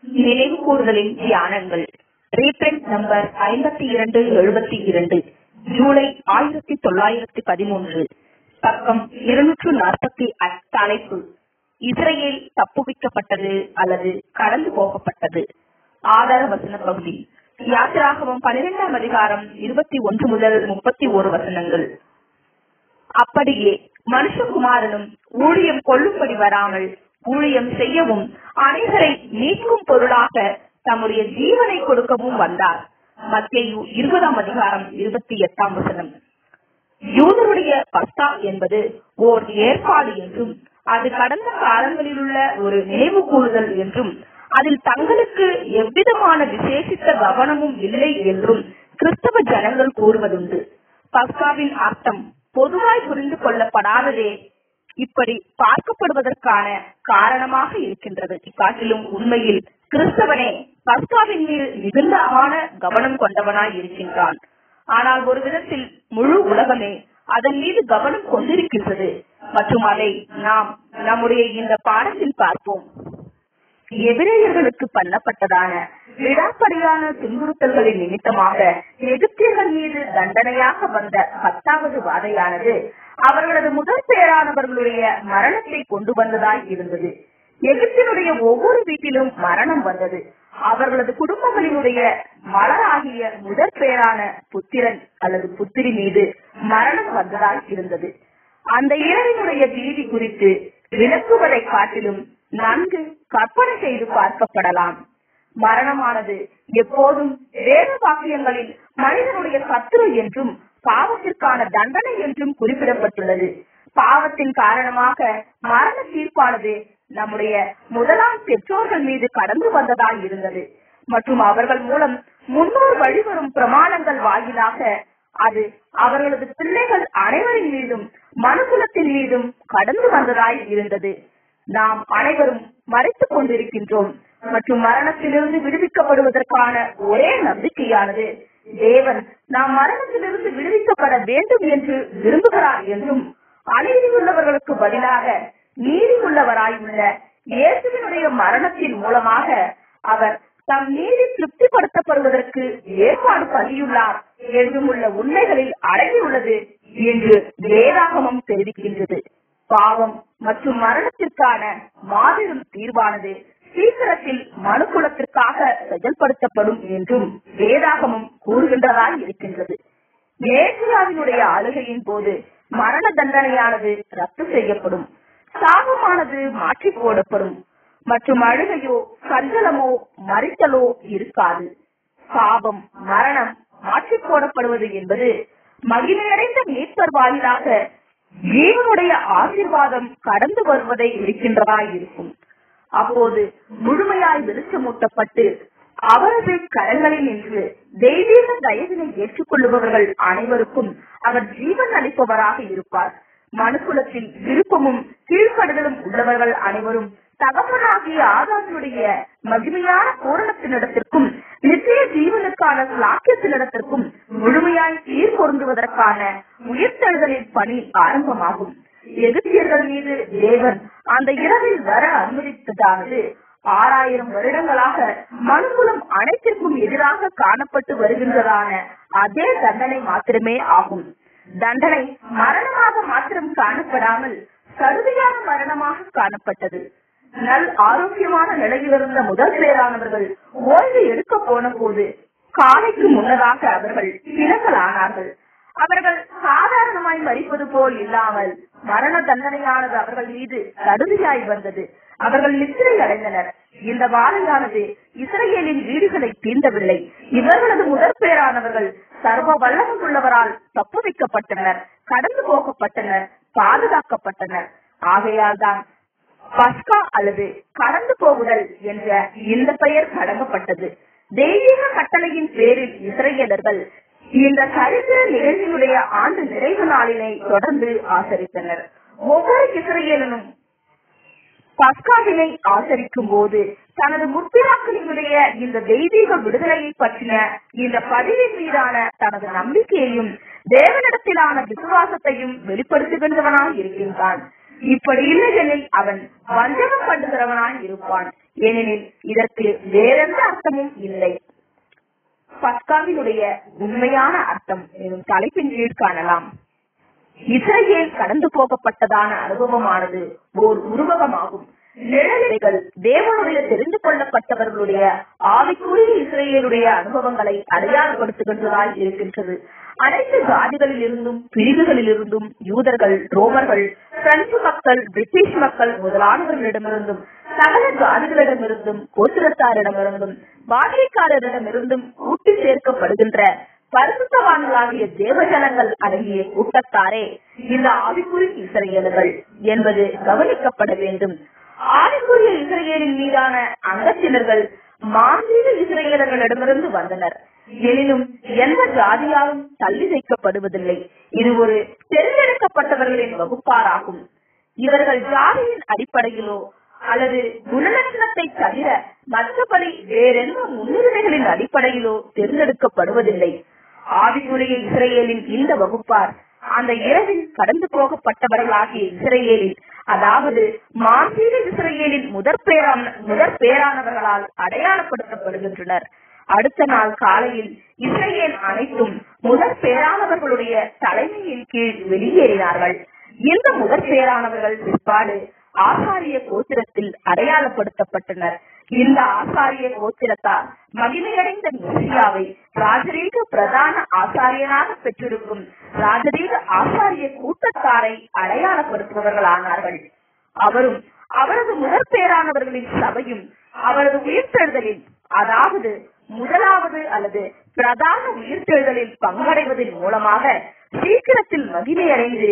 நினைவு கூறுதலின் தியானங்கள். Reprint number ஐம்பத்தி இரண்டு எழுபத்தி இரண்டு ஜூலை ஆயிரத்தி தொள்ளாயிரத்தி பதிமூன்று பக்கம் இருநூற்று நாற்பத்தி தலைப்பு. இஸ்ரேல் தப்புவிக்கப்பட்டது அல்லது கடந்து போகப்பட்டது. ஆதார வசன பகுதி. யாத்திராகவும் பனிரெண்டாம் அதிகாரம் இருபத்தி ஒன்று முதல் முப்பத்தி ஒரு வசனங்கள். அப்படியே மனுஷகுமாரனும் ஊழியம் கொள்ளும்படி வராமல் ஊழியம் செய்யவும் அனைவரை மீட்கும் பொருளாக தம்முடைய ஜீவனை கொடுக்கவும் வந்தார். மத்திய இருபதாம் அதிகாரம் இருபத்தி எட்டாம் வசனம். யூதருடைய பஸ்தா என்பது ஓர் ஏற்பாடு என்றும் அது கடந்த காலங்களில் உள்ள ஒரு நினைவு கூறுதல் என்றும் அதில் தங்களுக்கு எவ்விதமான விசேஷித்த கவனமும் இல்லை என்றும் கிறிஸ்தவ ஜனங்கள் கூறுவதுண்டு. பஸ்காவின் அர்த்தம் பொதுவாய் புரிந்து கொள்ளப்படாததே இப்படி பார்க்கப்படுவதற்கான காரணமாக இருக்கின்றது. காட்டிலும் உண்மையில் கிறிஸ்தவனே பஸ்காவின் மீது மிகுந்தமான கவனம் கொண்டவனாய் இருக்கின்றான். ஆனால் ஒரு விதத்தில் முழு உலகமே அதன் மீது கவனம் கொண்டிருக்கின்றது. மற்றும் அதை நாம் நம்முடைய இந்த பாடத்தில் பார்ப்போம். எதிரேயர்களுக்கு பண்ணப்பட்டதான விடாப்படியான துன்புறுத்தல்களின் நிமித்தமாக எகிப்தியர்கள் மீது தண்டனையாக வந்த பத்தாவது வாதையானது அவர்களது முதல் பெயரானவர்களுடைய மரணத்தை கொண்டு வந்ததாய் இருந்தது. எகிப்தினுடைய ஒவ்வொரு வீட்டிலும் மரணம் வந்தது. அவர்களது குடும்பங்களினுடைய மலராகிய முதற் பெயரான புத்திரன் அல்லது புத்திரி மீது மரணம் வந்ததாய் இருந்தது. அந்த இரவினுடைய பீதி குறித்து விளக்குவதை காட்டிலும் நன்கு கற்பனை செய்து பார்க்கப்படலாம். மரணமானது எப்போதும் வேத வாக்கியங்களில் மனிதனுடைய சத்துரு என்றும் பாவத்திற்கான தண்டனை என்றும் குறிப்பிடப்பட்டுள்ளது. பாவத்தின் காரணமாக மரண தீர்ப்பானது நம்முடைய முதலாம் பெற்றோர்கள் மீது கடந்து வந்ததாய் இருந்தது. மற்றும் அவர்கள் மூலம் முன்னோர் வழிவரும் பிரமாணங்கள் வாயிலாக அது அவர்களது பிள்ளைகள் அனைவரின் மீதும் மனுகுலத்தின் மீதும் கடந்து வந்ததாய் இருந்தது. நாம் அனைவரும் மறைத்துக் கொண்டிருக்கின்றோம். மற்றும் மரணத்திலிருந்து விடுவிக்கப்படுவதற்கான ஒரே நம்பிக்கையானது தேவன் நாம் மரணத்திலிருந்து விடுவிக்கப்பட வேண்டும் என்று விரும்புகிறார் என்றும் அநீதி உள்ளவர்களுக்கு பதிலாக நீதி உள்ளவராய் உள்ள இயேசுவினுடைய மரணத்தின் மூலமாக அவர் தம் நீதி திருப்திப்படுத்தப்படுவதற்கு ஏற்பாடு பண்ணியுள்ளார் என்றும் உள்ள உண்மைகளில் அடங்கியுள்ளது என்று வேதாகமம் தெரிவிக்கின்றது. பாவம் மற்றும் மரணத்திற்கான மாபெரும் தீர்வானது சீக்கிரத்தில் மனுக்குலத்திற்காக செயல்படுத்தப்படும் என்றும் வேதாகமம் கூறுகின்றதாய் இருக்கின்றது. மேசியாவினுடைய ஆளுகையின் போது மரண தண்டனையானது ரத்து செய்யப்படும். சாபமானது மாற்றி போடப்படும். மற்றும் அழுகையோ சஞ்சலமோ மறித்தலோ இருக்காது. சாபம் மரணம் மாற்றி போடப்படுவது என்பது மகிமையடைந்த மீட்பர் வாயிலாக ஜீவனுடைய ஆசீர்வாதம் கடந்து வருவதை இருக்கின்றதாய் இருக்கும். அப்போது முழுமையாய் வெளிச்சமூட்டப்பட்டு அவரது கரங்களில் நின்று தெய்வீக தயவினை ஏற்றுக்கொள்ளுபவர்கள் அனைவருக்கும் அவர் ஜீவன் அளிப்பவராக இருப்பார். மனுக்குலத்தில் விருப்பமும் கீழ்ப்படுதலும் உள்ளவர்கள் அனைவரும் தகப்பனாகிய ஆதாமியுடைய மகிமையான பூரணத்தினிடத்திற்கும் நித்திய ஜீவனுக்கான சாக்கியத்தினிடத்திற்கும் முழுமையாய் சீர் பொருந்துவதற்கான உயிர்த்தெழுதலின் பணி ஆரம்பமாகும். எதிர்த்தியர்கள் மீது தேவன் அந்த இரவில் வர அனுமதித்ததானது ஆறாயிரம் வருடங்களாக மனுகுலம் அனைத்திற்கும் எதிராக காணப்பட்டு வருகின்றதான அதே தண்டனை மாத்திரமே ஆகும். தண்டனை மரணமாக மாத்திரம் காணப்படாமல் சருதியான மரணமாக காணப்பட்டது. நல் ஆரோக்கியமான நிலையிலிருந்த முதல் பேரானவர்கள் ஓய்வு எடுக்க போன போது காலைக்கு முன்னதாக அவர்கள் பிணங்களானார்கள் அவர்கள் சாதாரணமாய் மறிப்பது போல் இல்லாமல் மரண தண்டனையானது அவர்கள் மீது கடுமையாய் வந்தது. அவர்கள் நித்திரை அடைந்தனர். இந்த வாழையானது இஸ்ரேலின் வீடுகளை தீண்டவில்லை. இவர்களது முதற் பேரானவர்கள் சர்வ வல்லமை உள்ளவரால் தப்பு வைக்கப்பட்டனர் கடந்து போகப்பட்டனர் பாதுகாக்கப்பட்டனர். ஆகையால் தான் பஸ்கா அல்லது கடந்து போகுதல் என்ற இந்த பெயர் வழங்கப்பட்டது தெய்வீக கட்டளையின் பேரில் இஸ்ரேலர்கள் இந்த சரித்திர நிகழ்ச்சியுடைய ஆண்டு நிறைவு நாளினை தொடர்ந்து ஆசரித்தனர். ஒவ்வொரு இஸ்ரேலனும் பஸ்காவினை ஆசரிக்கும் போது தனது முற்பிதாக்களினுடைய இந்த தெய்வீக விடுதலையை பற்றின இந்த பதிவின் மீதான தனது நம்பிக்கையையும் தேவனிடத்திலான விசுவாசத்தையும் வெளிப்படுத்துகின்றவனாய் இருக்கின்றான். இப்படி இல்லையெனில் அவன் வஞ்சகம் பண்ணுகிறவனாய் இருப்பான். ஏனெனில் இதற்கு வேறெந்த அர்த்தமும் இல்லை. பஸ்காவினுடைய உண்மையான அர்த்தம் எனும் தலைப்பின் கீழ் காணலாம். இஸ்ரேல் கடந்து போகப்பட்டதான அனுபவமானது ஓர் உருவகமாகும். நிழலைகள் தேவனுடைய தெரிந்து கொள்ளப்பட்டவர்களுடைய ஆவிக்குரிய இஸ்ரேலுடைய அனுபவங்களை அடையாளப்படுத்துகின்றதாய் இருக்கின்றது. அனைத்து ஜாதிகளில் இருந்தும் பிரிவுகளில் இருந்தும் யூதர்கள் ரோமர்கள் பிரெஞ்சு மக்கள் பிரிட்டிஷ் மக்கள் முதலானவர்களிடமிருந்தும் சகல ஜாதிகளிடமிருந்தும் கோத்திரத்தாரிடமிருந்தும் பாஷைக்காரரிடமிருந்தும் கூட்டி சேர்க்கப்படுகின்ற பரிசுத்தவான்களாகிய தேவஜனங்கள் அடங்கிய கூட்டத்தாரே இந்த ஆவிக்குறி இசையல்கள் என்பது கவனிக்கப்பட வேண்டும். ஆவிக்குரிய இஸ்ரேலின் மீதான அங்கத்தினர்கள் மாந்திரிக இஸ்ரேலர்களிடமிருந்து வந்தனர். எனினும் எந்த ஜாதியாலும் தள்ளி வைக்கப்படுவதில்லை. இது ஒரு தேர்ந்தெடுக்கப்பட்டவர்களின் வகுப்பாராகும். இவர்கள் ஜாதியின் அடிப்படையிலோ அல்லது குணலட்சணத்தை தவிர மற்றபடி வேறெந்த முன்னுரிமைகளின் அடிப்படையிலோ தேர்ந்தெடுக்கப்படுவதில்லை. ஆவிக்குரிய இஸ்ரேலின் இந்த வகுப்பார் அந்த இரவில் கடந்து போகப்பட்டவர்களாகிய இஸ்ரேலில் அதாவது மாந்தீக இஸ்ரேலின் முதற் பேரான முதற் பேரானவர்களால் அடையாளப்படுத்தப்படுகின்றனர். அடுத்த நாள் காலையில் இஸ்ரேல் அனைத்தும் முதற் பேரானவர்களுடைய தலைமையின் கீழ் வெளியேறினார்கள். இந்த முதற் பேரானவர்கள் பிற்பாடு ஆசாரிய கோத்திரத்தில் அடையாளப்படுத்தப்பட்டனர். இந்த ஆசாரிய கோத்திரத்தார் மகிமையடைந்த மெசியாவை ராஜரீக பிரதான ஆசாரியனாக பெற்றிருக்கும் ராஜரீக ஆசாரிய கூட்டத்தாரை அடையாளப்படுத்துபவர்களானார்கள். அவரும் அவரது முதற்பேரானவர்களின் சபையும் அவரது உயிர்த்தெழுதலில் அதாவது முதலாவது அல்லது பிரதான உயிர்த்தெழுதலில் பங்கடைவதன் மூலமாக சீக்கிரத்தில் மகிமையடைந்து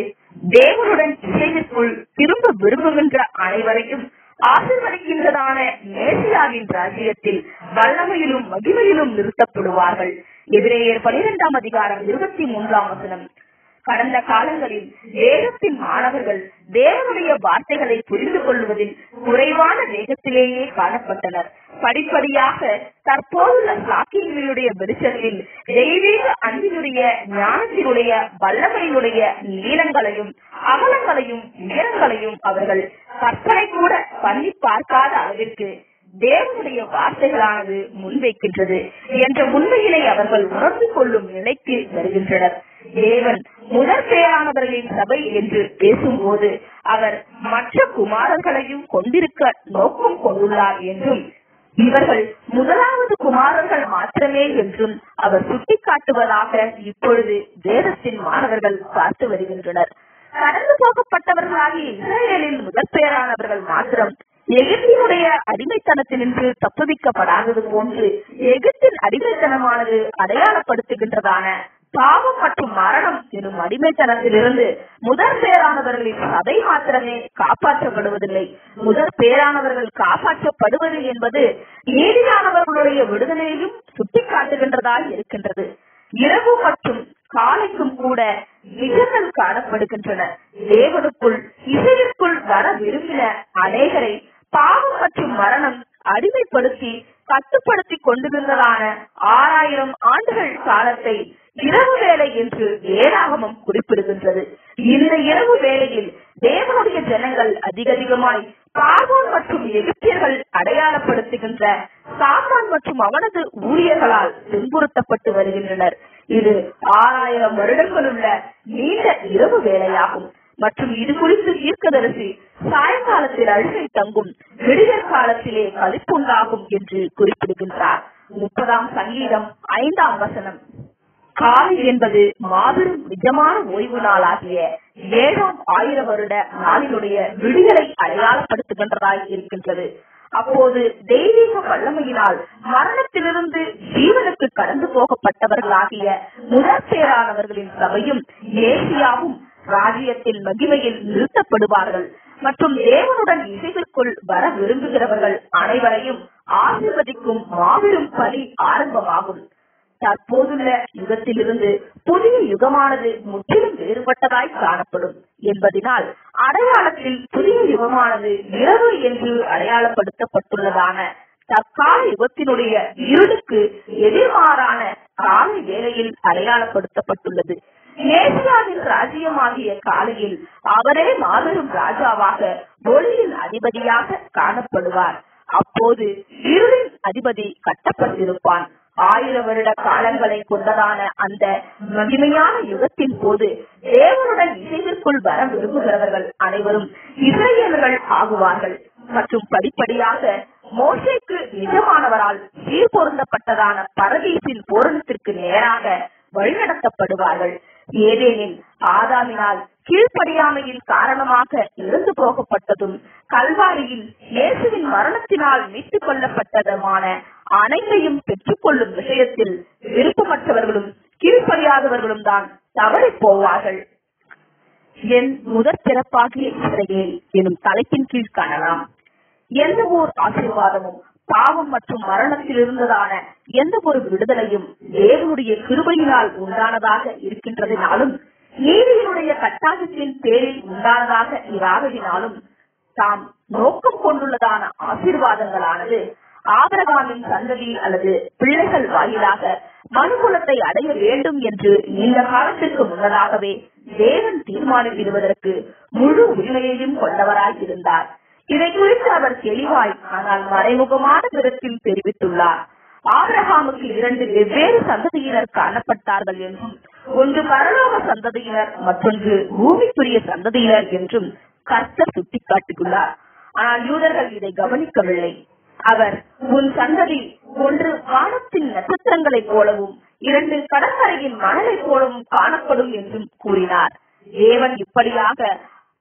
தேவனுடன் இசைவிற்குள் திரும்ப விரும்புகின்ற அனைவரையும் ஆசிர்வதிக்கின்றதான மேசியாவின் ராஜ்யத்தில் வல்லமையிலும் மகிமையிலும் நிறுத்தப்படுவார்கள். எதிரேயர் பனிரெண்டாம் அதிகாரம் இருபத்தி மூன்றாம் வசனம். கடந்த காலங்களில் வேதத்தின் மாணவர்கள் தேவனுடைய வார்த்தைகளை புரிந்து கொள்வதில் குறைவான வேகத்திலேயே காணப்பட்டனர். படிப்படியாக தற்போதுள்ள சாக்கியங்களுடைய வெளிச்சத்தில் தெய்வீக அன்பினுடைய ஞானத்தினுடைய வல்லமையினுடைய நீளங்களையும் அகலங்களையும் உயரங்களையும் அவர்கள் கற்பனை கூட பண்ணி பார்க்காத அளவிற்கு தேவனுடைய வார்த்தைகளானது முன்வைக்கின்றது என்ற உண்மையினை அவர்கள் உணர்ந்து கொள்ளும் நிலைக்கு வருகின்றனர். தேவன் முதற்பேரானவர்களின் சபை என்று பேசும்போது அவர் மற்ற குமாரர்களையும் கொண்டிருக்க நோக்கம் கொண்டுள்ளார் என்றும் இவர்கள் முதலாவது குமாரர்கள் மாத்திரமே என்றும் அவர் சுட்டிக்காட்டுவதாக இப்பொழுது வேதத்தின் மாணவர்கள் பார்த்து வருகின்றனர். கடந்து போகப்பட்டவர்களாகிய இஸ்ரேலின் முதற்பெயரானவர்கள் மாத்திரம் எகிப்தினுடைய அடிமைத்தனத்தினின்று தப்புவிக்கப்படாதது போன்று எகிப்தின் அடிமைத்தனமானது அடையாளப்படுத்துகின்றதான பாவம் மற்றும் மரணம் எனும் அடிமைத்தனத்திலிருந்து முதற் பேரானவர்களின் சதை மாத்திரமே காப்பாற்றப்படுவதில்லை. முதற் பேரானவர்கள் காப்பாற்றப்படுவது என்பது நீதியானவர்களுடைய விடுதலையையும் சுட்டிக்காட்டுகின்றதாய் இருக்கின்றது. இரவு மற்றும் காலைக்கும் கூட நிகழ்கள் காணப்படுகின்றன. தேவனுக்குள் இசையிற்குள் வர விரும்பின அநேகரை பாவம் மற்றும் மரணம் அடிமைப்படுத்தி கட்டுப்படுத்தி கொண்டிருந்ததான ஆறாயிரம் ஆண்டுகள் காலத்தை இரவு வேலை என்று வேதாகமம் குறிப்பிடுகின்றது. இந்த இரவு வேளையில் தேவனுடைய ஜனங்கள் அதிக அதிகமாய் பார்வோன் மற்றும் எகிப்தியர்கள் அடையாளப்படுத்துகின்ற சாத்தான் மற்றும் அவனது ஊழியர்களால் துன்புறுத்தப்பட்டு வருகின்றனர். இது ஆறாயிரம் வருடங்கள் உள்ள நீண்ட இரவு வேலையாகும் மற்றும் இது குறித்து தீர்க்கதரிசி சாயங்காலத்தில் அழுகை தங்கும் விடுதல் காலத்திலே கழிப்புண்டாகும் என்று குறிப்பிடுகின்றார். முப்பதாம் சங்கீதம் ஐந்தாம் வசனம். காலை என்பது மாபெரும் நிஜமான ஓய்வு நாளாகிய ஏழாம் ஆயிர வருட நாளினுடைய விடுதலை அடையாளப்படுத்துகின்றதாய் இருக்கின்றது. அப்போது தெய்வீக வல்லமையினால் மரணத்திலிருந்து ஜீவனுக்கு கடந்து போகப்பட்டவர்களாகிய முதற்பேரானவர்களின் சபையும் ஏசியாவும் ராஜ்யத்தின் மகிமையில் நிறுத்தப்படுவார்கள். மற்றும் தேவனுடன் இசைவிற்குள் வர விரும்புகிறவர்கள் அனைவரையும் ஆசிர்வதிக்கும் மாபெரும் பலி ஆரம்பமாகும். தற்போதுள்ள யுகத்திலிருந்து புதிய யுகமானது முற்றிலும் வேறுபட்டதாய் காணப்படும். என்பதினால் அடையாளத்தில் புதிய யுகமானது இரவு என்று அடையாளப்படுத்தப்பட்டுள்ளதான தற்கால யுகத்தினுடைய இருளுக்கு எதிர்மாறான காலை வேளையில் அடையாளப்படுத்தப்பட்டுள்ளது. நேசியாவின் ராஜ்யமாகிய காலையில் அவரே மாபெரும் ராஜாவாக ஒளியின் அதிபதியாக காணப்படுவார். அப்போது இருளின் அதிபதி கட்டப்பட்டிருப்பான். ஆயிர வருட காலங்களை கொண்டதான அந்த மகிமையான யுகத்தின் போது தேவனுடன் இசைவிற்குள் வர விரும்புகிறவர்கள் அனைவரும் இஸ்ரேலர்கள் ஆகுவார்கள். மற்றும் படிப்படியாக மோசைக்கு நிஜமானவரால் சீர்பொருந்தப்பட்டதான பரதீசின் பூரணத்திற்கு நேராக வழிநடத்தப்படுவார்கள். ஏதேனில் ஆதாமினால் கீழ்ப்படியாமையின் காரணமாக இறந்து போகப்பட்டதும் கல்வாரியில் இயேசுவின் மரணத்தினால் மீட்டுக் கொள்ளப்பட்டதுமான அனைத்தையும் பெற்றுக்கொள்ளும் விஷயத்தில் விருப்பமற்றவர்களும் கீழ்ப்படியாதவர்களும் தான் தவறி போவார்கள். என் முதற் பிறப்பாகிய இஸ்ரவேல் எனும் தலைப்பின் கீழ் காணலாம். எந்த ஓர் ஆசீர்வாதமும் பாவம் மற்றும் மரணத்தில் இருந்ததான எந்த ஒரு விடுதலையும் தேவனுடைய கிருபையினால் உண்டானதாக இருக்கின்றதினாலும் நீதியினுடைய கட்டாயத்தின் பேரில் உண்டானதாக இராததினாலும் தாம் நோக்கம் கொண்டுள்ளதான ஆசீர்வாதங்களானது ஆபரகாமின் சந்ததி அல்லது பிள்ளைகள் வாயிலாக மனுகுலத்தை அடைய வேண்டும் என்று நீண்ட காலத்திற்கு முன்னதாகவே தேவன் தீர்மானித்திடுவதற்கு முழு உரிமையையும் கொண்டவராய் இருந்தார் இதை குறித்து அவர் தெளிவாய் ஆனால் மறைமுகமான விதத்தில் தெரிவித்துள்ளார். ஆபிரகாமுக்கு இரண்டு வெவ்வேறு சந்ததியினர் காணப்பட்டார்கள் என்றும் ஒன்று பரலோக சந்ததியினர் மற்றொன்று பூமிக்குரிய சந்ததியினர் என்றும் கர்த்தர் சுட்டிக்காட்டியுள்ளார். ஆனால் யூதர்கள் இதை கவனிக்கவில்லை. அவர் உன் சந்ததி ஒன்று வானத்தின் நட்சத்திரங்களைப் போலவும் இரண்டு கடற்கரையின் மணலைப் போலவும் காணப்படும் என்றும் கூறினார். தேவன் இப்படியாக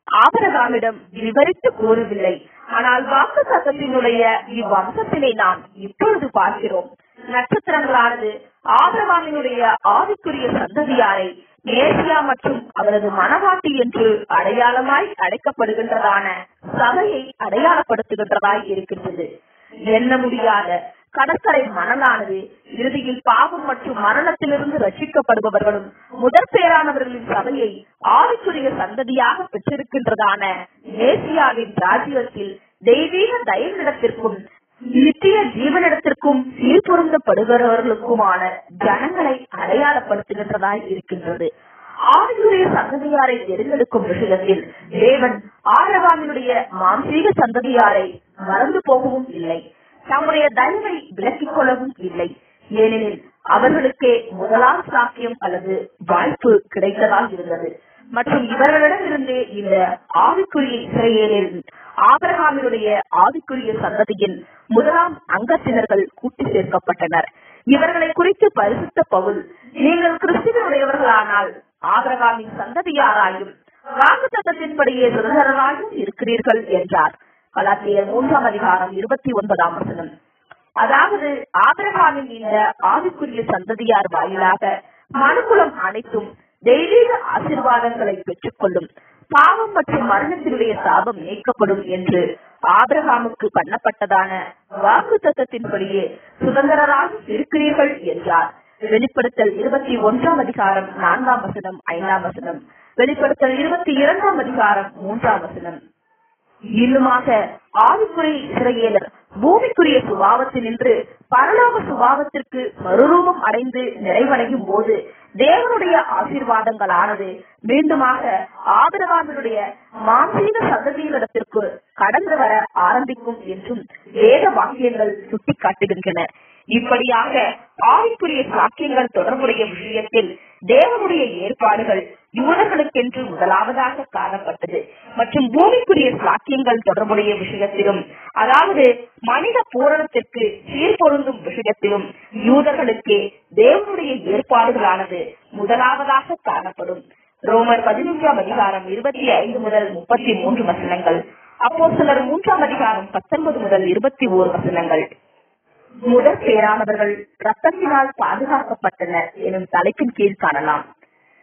ஆபரகாமிடம் விவரித்து கூறவில்லை. ஆனால் வாக்கு சத்தத்தினுடைய இவ்வம்சத்தினை நாம் இப்பொழுது பார்க்கிறோம். நட்சத்திரங்களானது ஆபரகாமினுடைய ஆவிக்குரிய சந்ததியாரை மேசியா மற்றும் அவரது மனவாட்டி என்று அடையாளமாய் அடைக்கப்படுகின்றதான சபையை அடையாளப்படுத்துகின்றதாய் இருக்கின்றது. எண்ண முடியாத கடற்கரை மணலானது இறுதியில் பாவம் மற்றும் மரணத்திலிருந்து ரட்சிக்கப்படுபவர்களும் முதற் பேரானவர்களின் சபையை ஆவிக்குரிய சந்ததியாக பெற்றிருக்கின்றதான மேசியாவின் ராஜ்யத்தில் தெய்வீக தயவிடத்திற்கும் நித்திய ஜீவனிடத்திற்கும் சீர்பொருந்தப்படுகிறவர்களுக்குமான ஜனங்களை அடையாளப்படுத்துகின்றதாய் இருக்கின்றது. ஆவிக்குரிய சந்ததியாரை தேர்ந்தெடுக்கும் விஷயத்தில் தேவன் ஆரவாமியுடைய மாம்சீக சந்ததியாரை மறந்து போகவும் இல்லை. தம்முடைய தயவை விலக்கிக் கொள்ளவும் இல்லை. ஏனெனில் அவர்களுக்கே முதலாம் சாக்கியம் அல்லது வாய்ப்பு கிடைத்ததாக இருந்தது. மற்றும் இவர்களிடமிருந்து இந்த ஆவிக்குரிய இஸ்ரேலில் ஆபிரகாமினுடைய ஆவிக்குரிய சந்ததியின் முதலாம் அங்கத்தினர்கள் கூட்டி சேர்க்கப்பட்டனர். இவர்களை குறித்து பரிசுத்த பவுல் நீங்கள் கிறிஸ்துவனுடையவர்களானால் ஆபரகாமின் சந்ததியாராயும் வாக்குத்தத்தின்படியே சுதந்திரராயும் இருக்கிறீர்கள் என்றார். கலாத்தியர் மூன்றாம் அதிகாரம் இருபத்தி ஒன்பதாம் வசனம். அதாவது ஆபிரகாமின் இந்த ஆவிக்குரிய சந்ததியார் வாயிலாக மனுக்குளம் அனைத்தும் தெய்வீக ஆசிர்வாதங்களை பெற்றுக் கொள்ளும் பாவம் மற்றும் மரணத்தினுடைய சாபம் நீக்கப்படும் என்று ஆபிரகாமுக்கு பண்ணப்பட்டதான வாக்கு தத்தத்தின்படியே சுதந்திரராக இருக்கிறீர்கள் என்றார். வெளிப்படுத்தல் இருபத்தி ஒன்றாம் அதிகாரம் நான்காம் வசனம் ஐந்தாம் வசனம். வெளிப்படுத்தல் இருபத்தி இரண்டாம் அதிகாரம் மூன்றாம் வசனம். இன்னுமாக ஆவிக்குரிய இஸ்ரேலர் பூமிக்குரிய சுபாவத்தில் நின்று பரலோக சுபாவத்திற்கு மறுரூபம் அடைந்து நிறைவடையும் போது தேவனுடைய ஆசீர்வாதங்களானது மீண்டுமாக ஆதரவாளருடைய மாம்சீக சந்ததியினிடத்திற்கு கடந்து வர ஆரம்பிக்கும் என்றும் வேத வாக்கியங்கள் சுட்டிக்காட்டுகின்றன. இப்படியாக ஆவிக்குரிய சாக்கியங்கள் தொடர்புடைய விஷயத்தில் தேவனுடைய ஏற்பாடுகள் யூதர்களுக்கென்று முதலாவதாக காணப்பட்டது. மற்றும் பூமிக்குரிய சாக்கியங்கள் தொடர்புடைய விஷயத்திலும் அதாவது மனித பூரணத்திற்கு சீர்பொருந்தும் விஷயத்திலும் யூதர்களுக்கே ஏற்பாடுகளானது முதலாவதாக காணப்படும். ரோமர் பதினொன்றாம் அதிகாரம் இருபத்தி ஐந்து முதல் முப்பத்தி மூன்று வசனங்கள். அப்போ சிலர் மூன்றாம் அதிகாரம் பத்தொன்பது முதல் இருபத்தி ஓரு வசனங்கள். முதற் பேரானவர்கள் ரத்தத்தினால் பாதுகாக்கப்பட்டனர் எனும் தலைப்பின் கீழ் காணலாம்.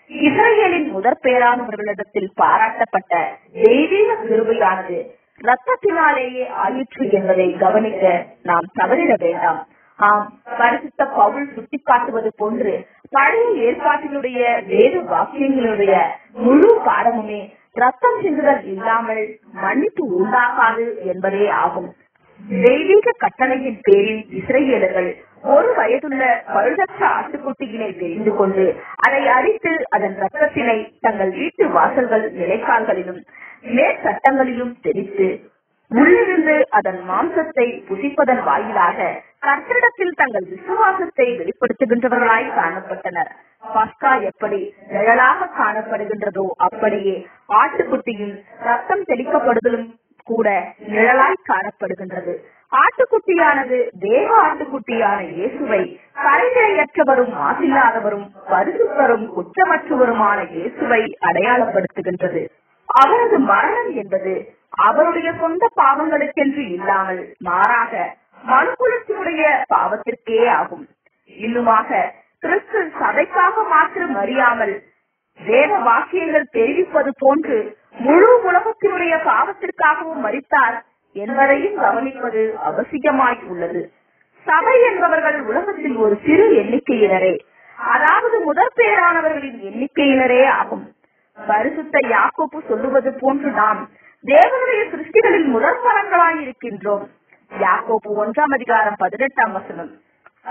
இஸ்ரேலின் முதற் பேரானவர்களிடத்தில் பாராட்டப்பட்ட தெய்வீக கிருபையானது ரத்தத்தினாலேயே ஆயிற்று என்பதை கவனிக்க நாம் தவறிட வேண்டாம். ஆம் பரிசுத்த பவுல் சுட்டிக்காட்டுவது போன்று பழைய ஏற்பாட்டினுடைய வேறு வாக்கியங்களுடைய முழு பாடமுமே ரத்தம் சிந்துதல் இல்லாமல் மன்னிப்பு உண்டாகாது என்பதே ஆகும். தெய்வீக கட்டளையின் பேரில் இஸ்ரேலர்கள் ஒரு வயதுள்ள பழுதற்ற ஆட்டுக்குட்டியினை தெரிந்து கொண்டு அதை அடித்து அதன் ரத்தத்தினை தங்கள் வீட்டு வாசல்கள் நிலைக்கால்களிலும் மேற்சட்டங்களிலும் தெரித்து உள்ளிருந்து அதன் மாம்சத்தை புசிப்பதன் வாயிலாக கர்த்தரிடத்தில் தங்கள் விசுவாசத்தை வெளிப்படுத்துகின்றவர்களாய் காணப்பட்டனர். பஸ்கா எப்படி நிழலாக காணப்படுகின்றதோ அப்படியே ஆட்டுக்குட்டியும் ரத்தம் தெளிக்கப்படுதலும் கூட நிழலாய் காணப்படுகின்றது. ஆட்டுக்குட்டியானது தேவ ஆட்டுக்குட்டியான இயேசுவை கரைநிலையற்றவரும் மாசில்லாதவரும் பரிசுத்தரும் குற்றமற்றவருமான இயேசுவை அடையாளப்படுத்துகின்றது. அவரது மரணம் என்பது அவருடைய சொந்த பாவங்களுக்கென்று இல்லாமல் மாறாக மனுகுலத்தினுடைய பாவத்திற்கே ஆகும். இன்னுமாக கிறிஸ்து சபைக்காக மாத்திரம் அறியாமல் வேத வாக்கியங்கள் தெரிவிப்பது போன்று முழு உலகத்தினுடைய பாவத்திற்காகவும் மறித்தார் என்பதையும் கவனிப்பது அவசியமாய் உள்ளது. சபை என்பவர்கள் உலகத்தில் ஒரு சிறு எண்ணிக்கையினரே அதாவது முதற் பேரானவர்களின் எண்ணிக்கையினரே ஆகும். பரிசுத்த யாக்கோப்பு சொல்லுவது போன்று நாம் தேவனுடைய சிருஷ்டிகளில் முதற் பலன்களாய் இருக்கின்றோம். யாக்கோப்பு ஒன்றாம் அதிகாரம் பதினெட்டாம் வசனம்.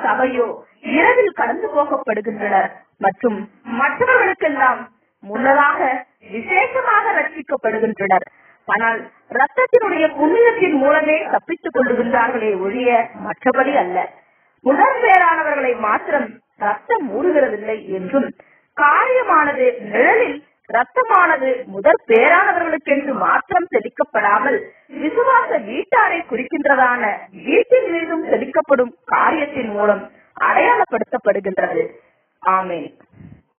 சபையோ இரவில் கடந்து போகப்படுகின்றனர் மற்றும் மற்றவர்களுக்கெல்லாம் முன்னதாக விசேஷமாக ரட்சிக்கப்படுகின்றனர். ஆனால் ரத்தத்தினுடைய புண்ணியத்தின் மூலமே தப்பித்துக் கொள்ளுகின்றார்களே ஒழிய மற்றபடி அல்ல. முதற்பேரானவர்களை மாத்திரம் ரத்தம் மூடுகிறதில்லை என்றும் காரியமானது நிழலில் ரத்தமானது முதற் பேரானவர்களுக்கென்று மாத்திரம் தெளிக்கப்படாமல் விசுவாச வீட்டாரை குறிக்கின்றதான வீட்டின் மீதும் தெளிக்கப்படும் காரியத்தின் மூலம் அடையாளப்படுத்தப்படுகின்றது. ஆமேன்.